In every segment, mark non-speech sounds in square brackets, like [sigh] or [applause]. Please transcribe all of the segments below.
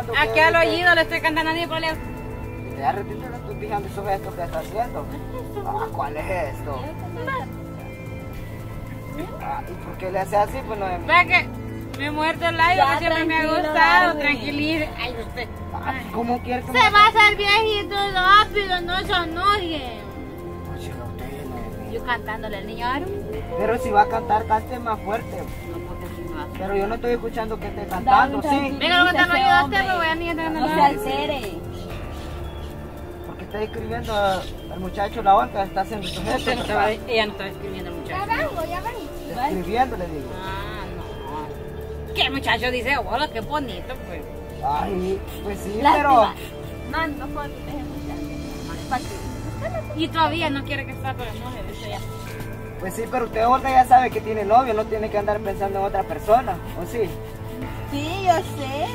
escuchando. Aquí al que- oído le estoy cantando a Nico Leo. Te tus fijando esos gestos que está haciendo. Ah, ¿cuál es esto? Ah, ¿Y por qué le hace así? Pues no es... Vea que me muerto el labio que siempre me ha gustado. Tranquilice. Ay, usted. Ah, ¿Cómo quiere que Se va a hacer viejito rápido, no se enoje. Yo cantándole al niño Aaron. Pero si va a cantar, cante más fuerte. No, a. Pero yo no estoy escuchando que esté cantando, sí. Venga, lo que te no ayudaste, me voy a niña No se te altere. Porque está escribiendo al muchacho la que está haciendo gestos. Usted no ella no estaba escribiendo el muchacho. Está escribiendo, le digo. Ah, no. ¿Qué muchacho dice? Hola, qué bonito, pues. Ay, pues sí, Lástima. pero... Fotos de ese muchacho. Y todavía no quiere que está con el mujer, eso ya. Pues sí, pero usted Olga ya sabe que tiene novio, no tiene que andar pensando en otra persona, ¿o sí? Sí, yo sé.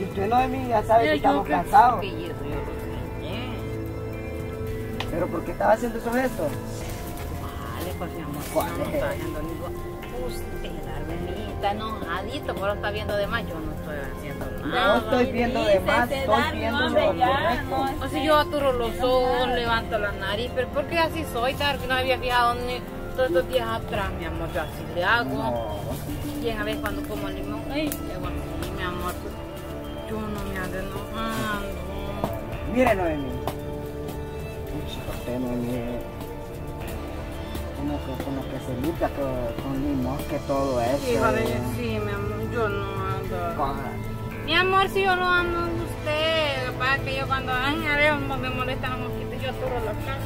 Y usted Noemí ya sabe que Yo estamos cansados. que eso yo lo sé. Pero ¿por qué estaba haciendo esos gestos? Vale, pues mi amor, ¿Cuál no, no es? está haciendo ningún... Usted, Darwin, está enojadito, pero está viendo de más, yo no estoy haciendo No nada. estoy viendo de más, estoy Darwin, viendo hombre, lo ya, no, O si yo aturo los ojos, levanto la nariz, pero porque así soy, tal que no había fijado ni todos estos días atrás, mi amor, yo así le hago. No. Y a veces cuando como limón, ay, mi amor, yo no me ando enojando. Mire Noemí. Usted Noemí. Como que, como que se limpia que- con limón, que todo eso. Híjole, sí, mi amor, yo no ando. Con- Mi amor, si yo amo de usted, para que yo cuando ay, a ver, me molestan los mosquitos, yo aturo la cara.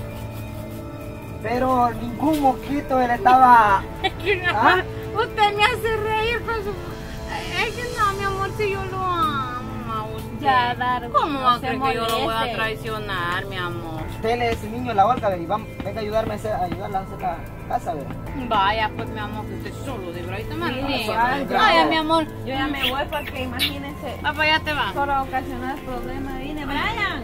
Pero ningún mosquito él estaba... [laughs] Es que ¿Ah? usted me hace reír con su... Es que no, mi amor, si yo lo amo a usted. Ya, Darwin, ¿Cómo no va a creer que yo lo voy a traicionar, mi amor? Usted le dice niño a la Olga, y vamos, venga a ayudarme a ayudarla a hacer la casa, ¿verdad? Vaya, pues mi amor, que usted solo de Sí, ríe. ay, Vaya, mi amor. Yo ya me voy porque imagínense, Papá, ya te va. solo ocasionar problemas. Vine, Brian.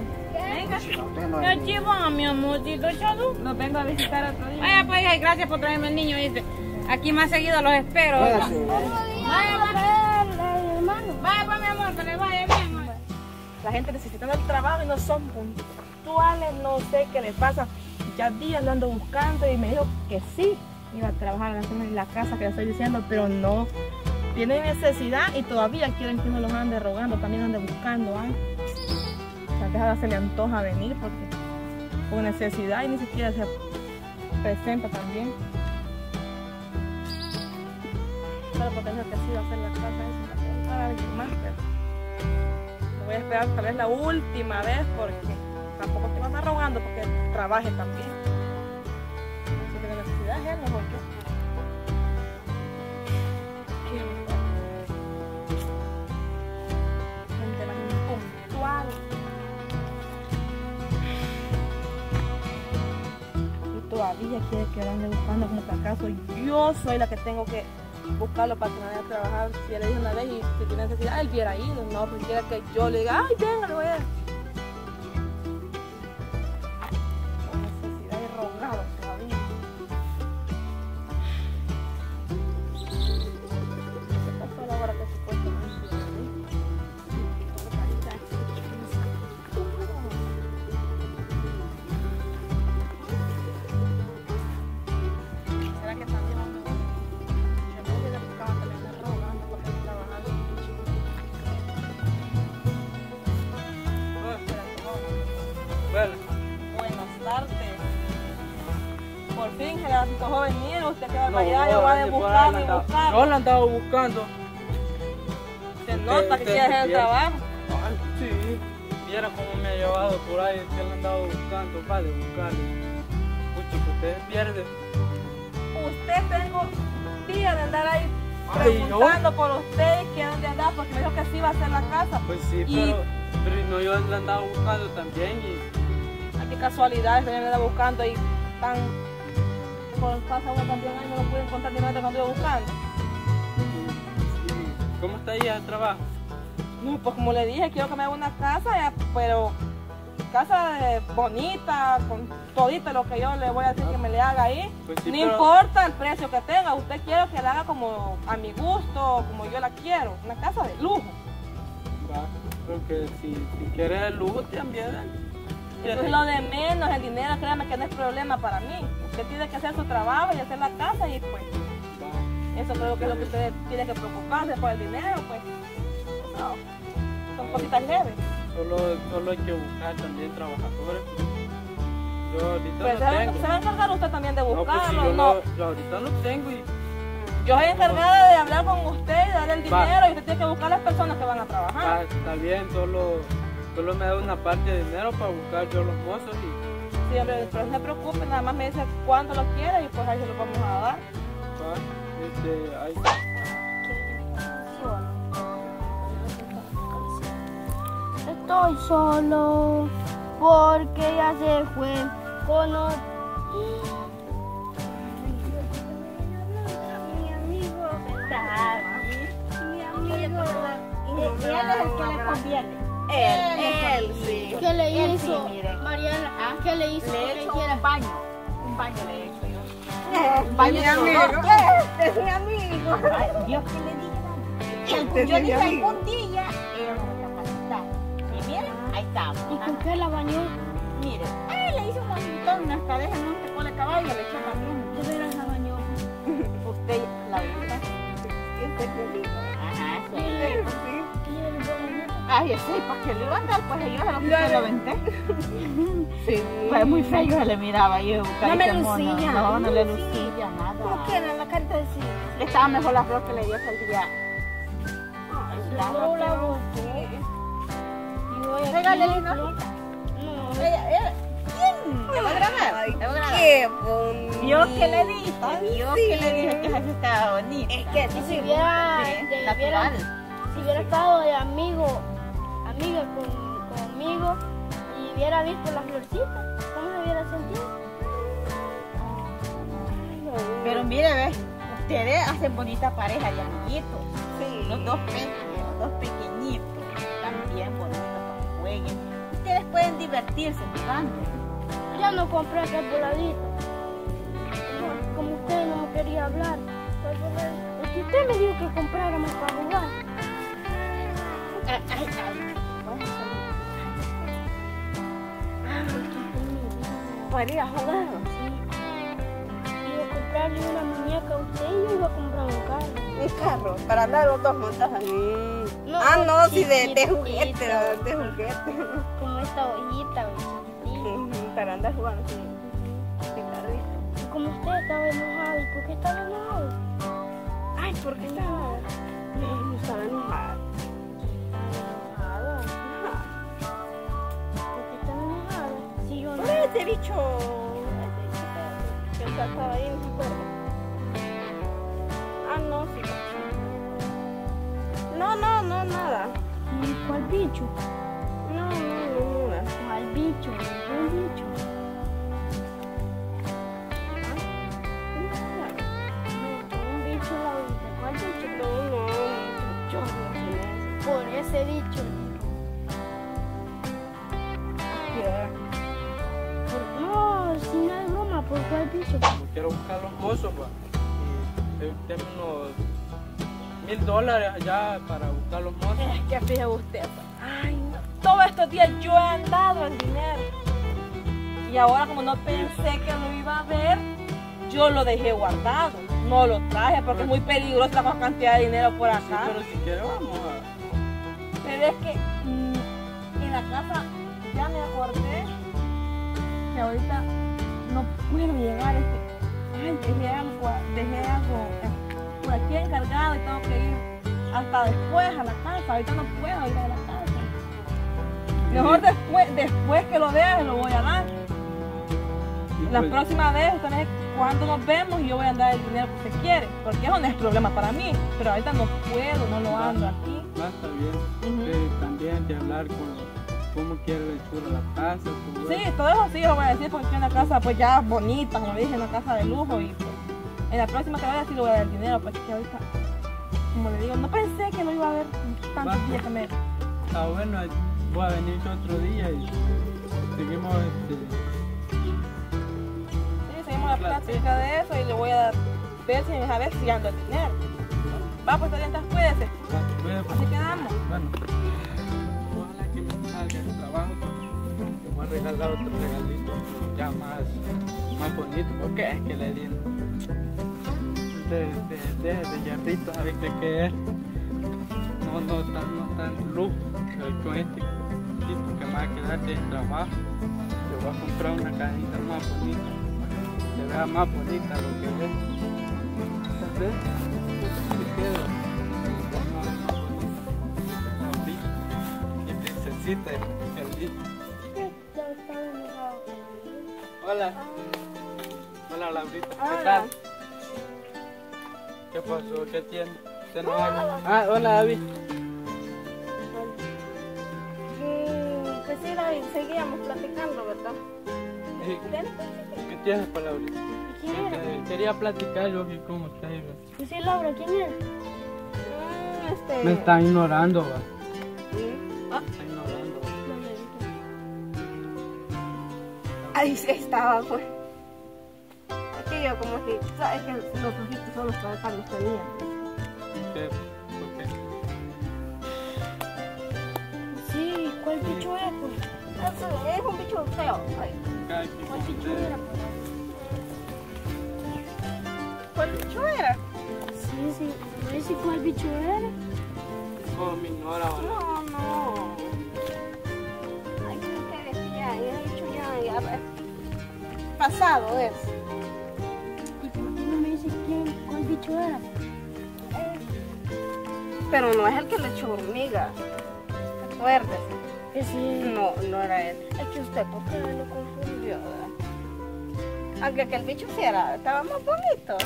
Ya chiva, mi amorcito, chado. Nos vengo a visitar otro día. Vaya, pues, gracias por traerme el niño, ¿viste? Aquí más seguido los espero. Vaya, pues. Vaya, pues, mi amor, que le vaya bien. vaya. La gente necesitando el trabajo y no son puntuales, no sé qué le pasa. Ya días lo ando buscando y me dijo que sí, iba a trabajar en la casa que le estoy diciendo, pero no. Tienen necesidad y todavía quieren que uno los ande rogando, también ande buscando. ¿ah? Vez ahora se le antoja venir porque por necesidad y ni siquiera se presenta también. Solo porque hacer la casa para alguien más, pero voy a esperar tal vez la última vez porque tampoco te vas a rogando porque trabaje también. Tiene necesidad es él, mejor. Todavía quiere que ande buscando como que acaso yo soy la que tengo que buscarlo para que me vaya a trabajar. Si le dije una vez y si tiene necesidad, él hubiera ido. No, pues que yo le diga, ay, venga, le voy a... antojó venir, usted queda No, para allá, yo voy a buscarlo y andaba- buscarlo. Yo la andaba buscando. Se nota que usted quiere hacer el trabajo. Ay, sí. Viera cómo me ha llevado por ahí, que la andaba buscando, va de buscarle. Pucha, que usted pierde. Usted tengo días de andar ahí Ay, preguntando por usted y quién de andar porque me dijo que sí iba a hacer la casa. Pues sí, Y- pero, pero no, yo la andaba buscando también y Ay, qué casualidades que me anda buscando y tan por pasa uno también ahí no lo pude encontrar ni nada cuando iba buscando. ¿cómo está ahí el trabajo? No, pues como le dije, quiero que me haga una casa, ya, pero casa de- bonita, con todito lo que yo le voy a decir que me le haga ahí. Pues sí, no pero- importa el precio que tenga, usted quiere que la haga como a mi gusto, como yo la quiero. Una casa de lujo. Va. Porque si, si quieres el lujo también. Eso es lo de menos, el dinero, créame que no es problema para mí. Usted tiene que hacer su trabajo y hacer la casa y pues eso creo que es lo que usted tiene que preocuparse por el dinero, pues. No, son cositas leves. Solo, solo hay que buscar también trabajadores. Yo ahorita Pues se no va, tengo. se va a encargar usted también de No, pues si buscarlo, yo, no. yo ahorita no tengo y Yo soy encargada de hablar con usted y darle el Va. dinero y usted tiene que buscar las personas que van a trabajar. está bien, solo, solo me da una parte de dinero para buscar yo los mozos y Sí, hombre, pero no se preocupe, nada más me dice cuánto lo quiere y pues ahí se lo vamos a dar. este, ahí Estoy solo porque ya se fue con otro. Mi amigo está Mi amigo. Y él es el que le conviene. Él, él, sí. ¿Qué le Él sí, hizo? Mire. Mariana, ¿qué le hizo? Le he hecho un baño. Un baño le he hecho yo. Un baño de amigo. es mi amigo. Ay, Dios que le diga. Yo dije algún día él va a capacitar. Y miren, ahí estamos. ¿Y con qué la bañó? Miren, ah, le hice un montón, unas en un cola de caballo, le eché también. ¿De veras la bañó? [laughs] Usted, la amigo. Ajá, sí. Ay, yo sé, ¿para qué le iba a dar? Pues yo se lo quité y lo aventé. [laughs] Sí. Fue muy feo, se le miraba yo. No me lucía. No, no le lucía nada. ¿Cómo que era la carita de sí? Le estaba mejor la flor que le dio aquel día. La No la flor. botó. Y voy a Regálele una No. Ella, ella, ¿Quién? ¿Te va a grabar? ¿Te va a grabar? Qué bonito. Yo que le dije, yo que le dije que esa estaba bonita. Es que si hubiera, natural. hubiera- si hubiera estado de amigo, amiga con, conmigo y hubiera visto las florcitas, ¿cómo se hubiera sentido? Pero mire, ve, ustedes hacen bonita pareja de amiguitos. Sí. Los dos pequeños, los dos pequeñitos, también bonitos para que jueguen. Ustedes pueden divertirse jugando. Ya no compré aquel voladito. Como- Como usted no me quería hablar. Para ir a jugar. Iba a comprarle una muñeca a usted y yo iba a comprar un carro. Un carro. Para andar los dos montados. No, ah, no, sí, de, juguete. De juguete. Como esta ollita, Para andar jugando. Sí. Y como usted estaba enojado, ¿y por qué estaba enojado? Ay, ¿por qué estaba? No, no estaba. Enojado. Ese bicho que estaba ahí, no se acuerda. Ah, no, sí. No, no, no, nada. ¿Y cuál bicho? No, no, no, nada. ¿Cuál bicho? ¿Ningún bicho? Quiero buscar los mozos, va. Y te- tengo unos mil dólares allá para buscar los mozos. Es que fíjese usted. Ay, no. Todos estos días yo he andado en dinero. Y ahora como no pensé que lo iba a ver, yo lo dejé guardado. No lo traje porque es muy peligroso la cantidad de dinero por Sí, acá. pero si quieres vamos a... Pero es que mm, en la casa ya me acordé que ahorita no puedo llegar. Es que, ay, dejé algo, dejé algo eh, por aquí encargado y tengo que ir hasta después a la casa. Ahorita no puedo ir a la casa. Mejor después, después que lo vea, se lo voy a dar. La pues, próxima vez, usted me cuándo nos vemos y yo voy a dar el dinero que usted quiere. Porque eso no es problema para mí. Pero ahorita no puedo, no lo ando aquí. Va a estar bien. Eh, también que hablar con cómo quiere la hechura la casa. todo Sí, todo eso sí lo voy a decir porque es una casa pues ya bonita, como dije, una casa de lujo y pues, en la próxima que vaya sí le voy a dar el dinero, porque ahorita, como le digo, no pensé que no iba a haber tantos Va. días que me... Ah, bueno, voy a venir yo otro día y seguimos este, Sí, seguimos la plática de eso y le voy a dar, ver si me deja ver si ando el dinero. Va, pues entonces cuídese. va, cuídate. Así quedamos. Bueno. Dado otro regalito ya más, más bonito, porque es que le di de, de, de, de hierrito, a ver qué es. No, no tan, no tan pero con este tipo que me va a quedar de trabajo, le voy a comprar una cajita más bonita, que vea más bonita lo que es. ¿Sabes? Bonita. Y princesita. Hola. Hola Laurita, ¿qué Hola. tal? ¿Qué pasó? ¿Qué tiene? ¿Usted no habla? Ah, hola David. Mm, Pues sí, David, seguíamos platicando, ¿verdad? ¿Qué tienes para Laurita? ¿Quién era? Eh, Quería platicar yo aquí con usted. Pues sí, Laura, ¿quién era? Mm, Este... Me está ignorando, va. Mm. Ah, Me está ignorando. Ahí sí estaba, pues. Es que yo como que, sabes que los ojitos son los que los tenía. ¿Qué? ¿Por qué? Sí, ¿cuál bicho era? Pues? Es, un bicho feo. Ay, Acá, ¿Cuál bicho era? Pues? ¿Cuál bicho era? Sí, sí, no sé cuál bicho era. ¿Cómo me ignora ahora? No, no. Pasado es. ¿Y por qué no me dice quién, cuál bicho era? Pero no es el que le echó hormiga. Acuérdese. Ese. No, no era él. Es que usted, ¿por qué lo confundió? verdad? Aunque aquel bicho sí era, estaba más bonito.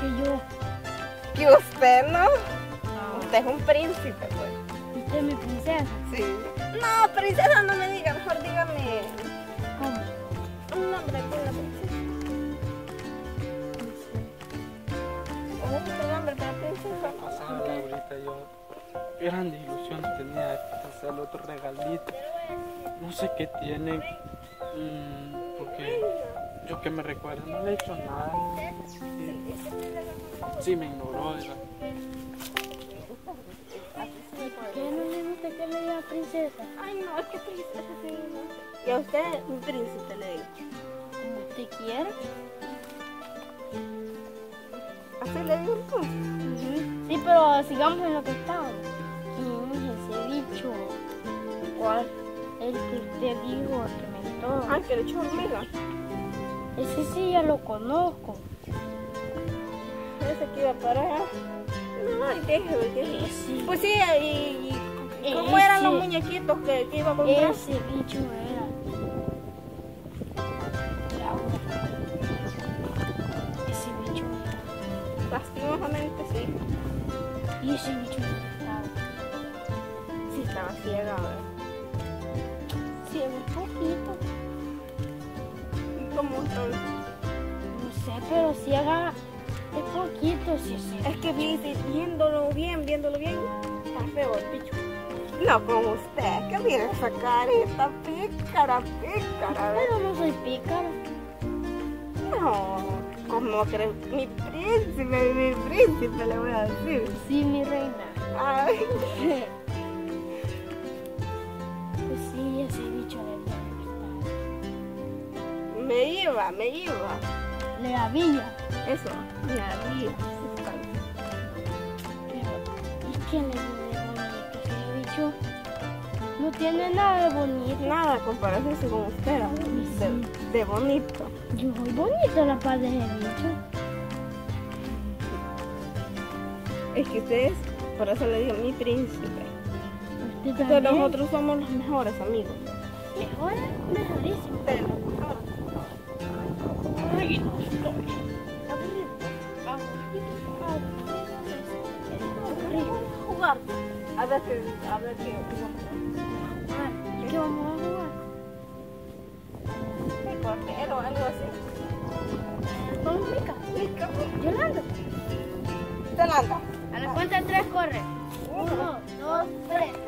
Que yo. Que usted, ¿no? Usted es un príncipe, pues. Usted es mi princesa. Sí. No, princesa, no me diga, mejor dígame otro regalito. No sé qué tiene, mm, porque yo que me recuerdo no le he hecho nada. Sí, sí me ignoró, ¿verdad? ¿Por qué no le gusta que le diga princesa? Ay, no, es que princesa, sí, no. Y a usted, un príncipe, le digo. Como usted quiera. Así le digo. Sí, pero sigamos en lo que estábamos. ¿Quién es ese bicho? ¿Cuál? El que usted dijo que me gustó. Ah, que le echó hormiga. Ese sí ya lo conozco. Ese que iba para allá. Ay, déjeme, déjeme. Ese, Pues sí, y, y ¿cómo eran los muñequitos que, que iba a comprar? ese bicho era. Ese bicho era. Lastimosamente sí. Y ese bicho me gustaba. Sí, estaba ciega, ¿verdad? Sí, un poquito. Como entonces. No sé, pero ciega es poquito, sí, sí. Es que vi- vi- viéndolo bien, viéndolo bien, está feo el bicho. No como usted, que viene esa carita pícara, pícara. Pero no soy pícaro. No, como crees, mi príncipe, mi príncipe le voy a decir. Sí, mi reina. Ay, [laughs] me iba, me iba. Le había. Eso, me había. Pero, ¿y qué le de bonito ese bicho? No tiene nada de bonito. Nada comparación con usted, de, de bonito. Yo soy bonito la paz de ese bicho. Es que usted es, por eso le digo mi príncipe. También. nosotros somos los mejores amigos. Mejor, mejorísimo. Pero, jugar. A ver qué, a ver qué. ¿Y qué vamos a jugar? qué portero, algo así. Con Mica. Mica. Yolanda. Yolanda. A la cuenta de tres corre. Uno, dos, tres.